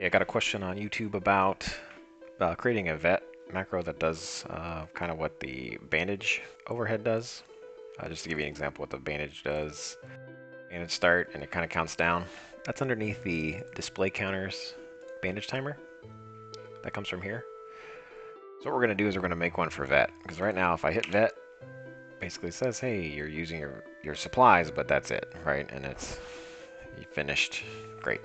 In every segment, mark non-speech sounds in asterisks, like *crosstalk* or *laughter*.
Yeah, I got a question on YouTube about uh, creating a vet macro that does uh, kind of what the bandage overhead does. Uh, just to give you an example what the bandage does. Bandage start and it kind of counts down. That's underneath the display counters bandage timer. That comes from here. So what we're going to do is we're going to make one for vet. Because right now if I hit vet, basically says, hey, you're using your, your supplies, but that's it, right? And it's you finished. Great.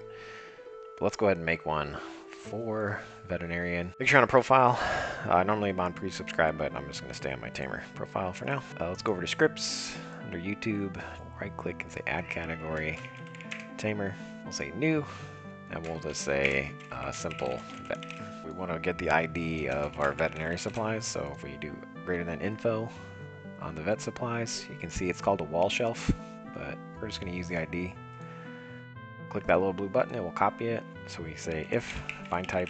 But let's go ahead and make one for veterinarian. Make sure on a profile. Uh, normally I'm on pre-subscribe, but I'm just going to stay on my tamer profile for now. Uh, let's go over to scripts under YouTube. Right click and say add category. Tamer. We'll say new. And we'll just say uh, simple vet. We want to get the ID of our veterinary supplies. So if we do greater than info on the vet supplies, you can see it's called a wall shelf, but we're just going to use the ID click that little blue button, it will copy it. So we say if find type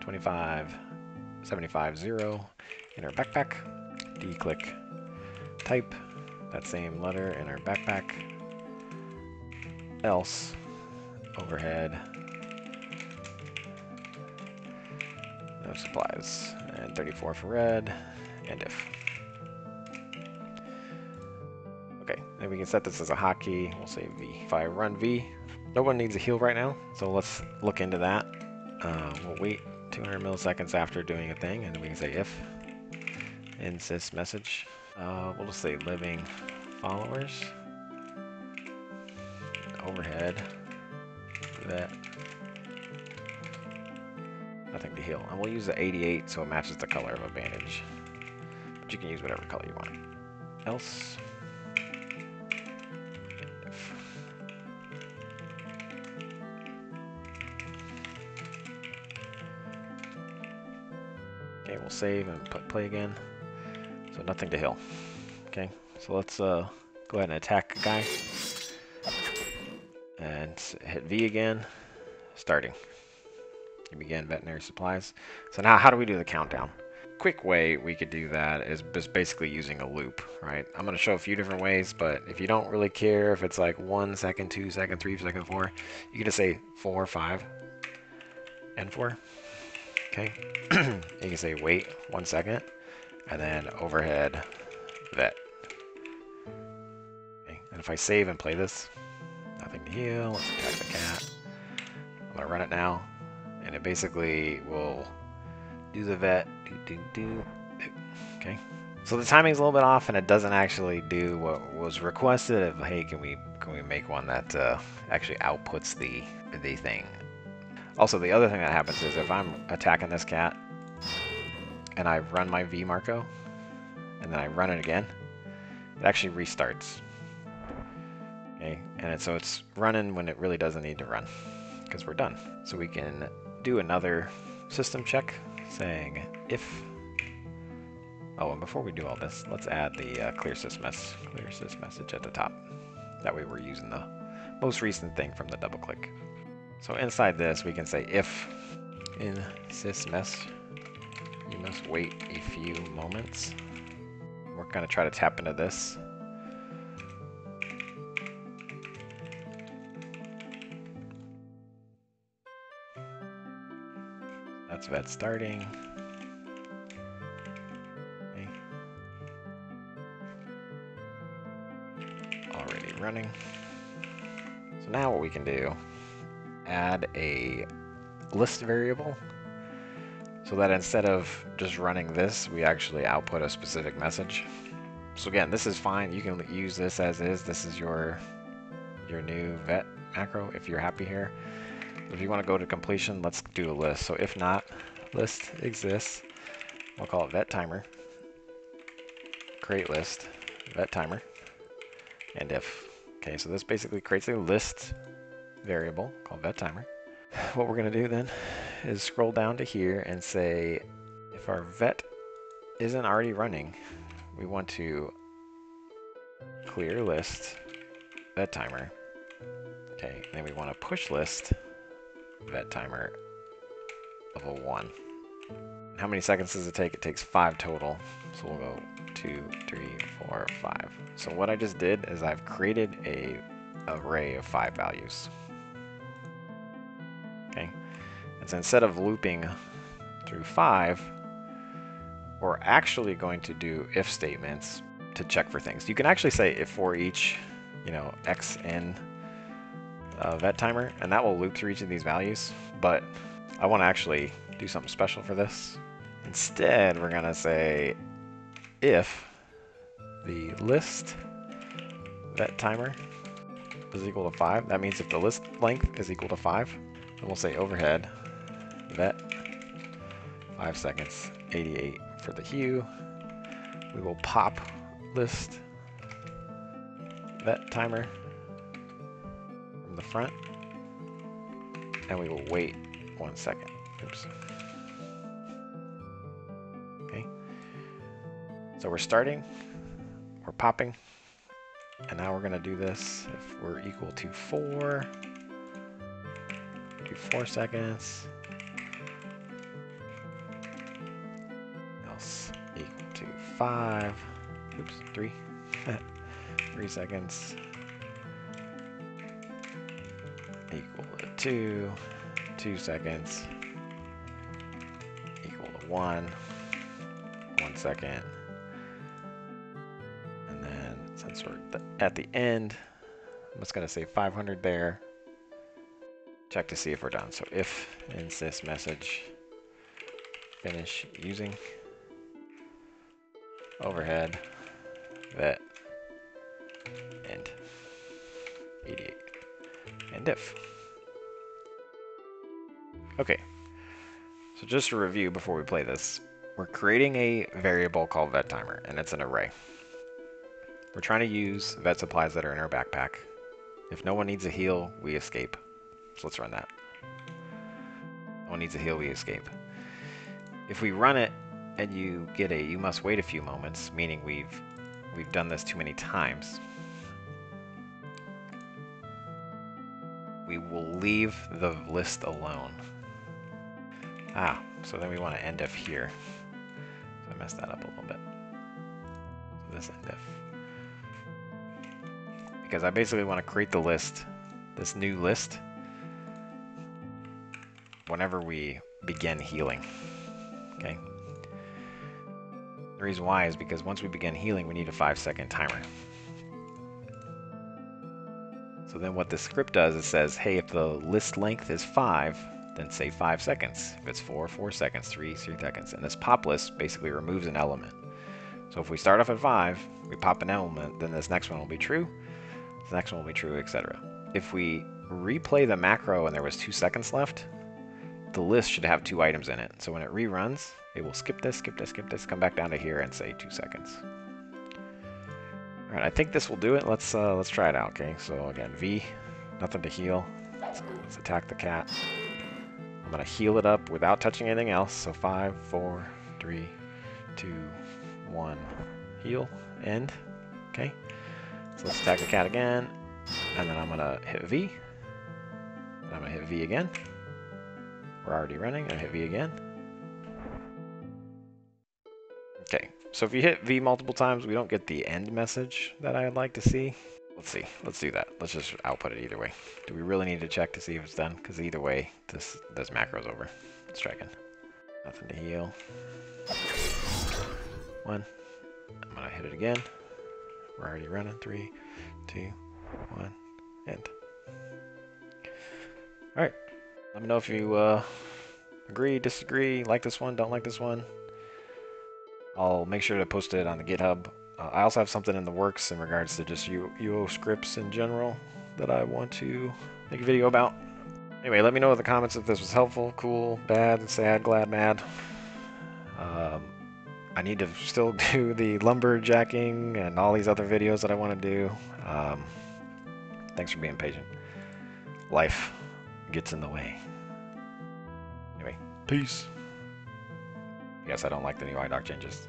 25 75 0 in our backpack, D click type that same letter in our backpack, else overhead no supplies and 34 for red and if okay then we can set this as a hotkey we'll say v if i run v no one needs a heal right now, so let's look into that. Uh, we'll wait 200 milliseconds after doing a thing, and we can say if insys message. Uh, we'll just say living followers. Overhead. That. Nothing to heal. And we'll use the 88 so it matches the color of a bandage. But you can use whatever color you want. Else. Save and put play again. So nothing to heal. Okay, so let's uh, go ahead and attack a guy. And hit V again, starting. You begin veterinary supplies. So now how do we do the countdown? Quick way we could do that is just basically using a loop, right? I'm going to show a few different ways, but if you don't really care if it's like one second, two second, three second, four, you can just say four, five, and four. Okay, *clears throat* you can say wait one second, and then overhead vet. Okay, and if I save and play this, nothing to heal, let's attack the cat. I'm gonna run it now, and it basically will do the vet, do, do, do. Okay, so the timing's a little bit off, and it doesn't actually do what was requested of, hey, can we can we make one that uh, actually outputs the the thing also, the other thing that happens is if I'm attacking this cat and I run my V macro and then I run it again, it actually restarts. Okay, and it, so it's running when it really doesn't need to run because we're done. So we can do another system check saying if Oh, and before we do all this, let's add the uh, clear sys, mess clear sys message at the top. That way we're using the most recent thing from the double click. So inside this, we can say if in sysmess, you must wait a few moments. We're going to try to tap into this. That's vet starting. Okay. Already running. So now what we can do add a list variable so that instead of just running this, we actually output a specific message. So again, this is fine. You can use this as is. This is your your new vet macro if you're happy here. If you want to go to completion, let's do a list. So if not, list exists. We'll call it vet timer. Create list, vet timer, and if. Okay, so this basically creates a list variable called vet timer. What we're going to do then is scroll down to here and say if our vet isn't already running, we want to clear list vet timer. Okay, then we want to push list vet timer of a 1. How many seconds does it take? It takes 5 total. So we'll go two, three, four, five. So what I just did is I've created a array of 5 values. Instead of looping through five, we're actually going to do if statements to check for things. You can actually say if for each, you know, x in uh, vet timer, and that will loop through each of these values. But I want to actually do something special for this. Instead, we're going to say if the list vet timer is equal to 5, that means if the list length is equal to 5, then we'll say overhead vet 5 seconds 88 for the hue. We will pop list vet timer from the front and we will wait one second. Oops. Okay. So we're starting, we're popping, and now we're going to do this if we're equal to 4, do 4 seconds, 5, oops, 3, *laughs* 3 seconds, equal to 2, 2 seconds, equal to 1, 1 second, and then since we're at the end, I'm just going to say 500 there, check to see if we're done. So if insys message finish using overhead vet end 88 and if. Okay, so just to review before we play this, we're creating a variable called vet timer, and it's an array. We're trying to use vet supplies that are in our backpack. If no one needs a heal, we escape. So let's run that. No one needs a heal, we escape. If we run it and you get a you must wait a few moments, meaning we've we've done this too many times, we will leave the list alone. Ah, so then we want to end if here. So I messed that up a little bit. So this end if. Because I basically want to create the list, this new list, whenever we begin healing. Okay? The reason why is because once we begin healing, we need a five second timer. So then what the script does, it says, hey, if the list length is five, then say five seconds. If it's four, four seconds, three, three seconds. And this pop list basically removes an element. So if we start off at five, we pop an element, then this next one will be true, the next one will be true, etc. If we replay the macro and there was two seconds left, the list should have two items in it. So when it reruns, it will skip this, skip this, skip this, come back down to here and say two seconds. All right, I think this will do it. Let's uh, let's try it out. Okay, so again, V, nothing to heal. Let's, let's attack the cat. I'm gonna heal it up without touching anything else. So five, four, three, two, one, heal, end. Okay, so let's attack the cat again, and then I'm gonna hit V. And I'm gonna hit V again. We're already running. I hit V again. Okay, so if you hit V multiple times, we don't get the end message that I'd like to see. Let's see. Let's do that. Let's just output it either way. Do we really need to check to see if it's done? Because either way, this this macro's over. Let's try again. Nothing to heal. One. I'm gonna hit it again. We're already running. Three, two, one, end. All right. Let me know if you uh, agree, disagree, like this one, don't like this one. I'll make sure to post it on the GitHub. Uh, I also have something in the works in regards to just U UO scripts in general that I want to make a video about. Anyway, let me know in the comments if this was helpful, cool, bad, sad, glad, mad. Um, I need to still *laughs* do the lumberjacking and all these other videos that I want to do. Um, thanks for being patient. Life gets in the way. Peace. Yes, I don't like the new iDoc changes.